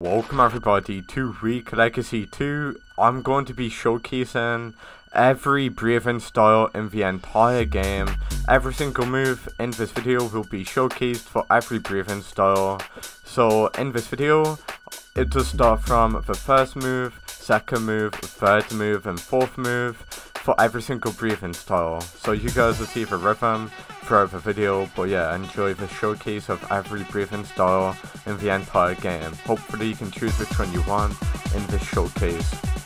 Welcome everybody to Weak Legacy 2. I'm going to be showcasing every breathing style in the entire game. Every single move in this video will be showcased for every breathing style. So in this video, it will start from the first move, second move, third move and fourth move for every single breathing style. So you guys will see the rhythm throughout the video, but yeah, enjoy the showcase of every breathing style in the entire game. Hopefully you can choose which one you want in this showcase.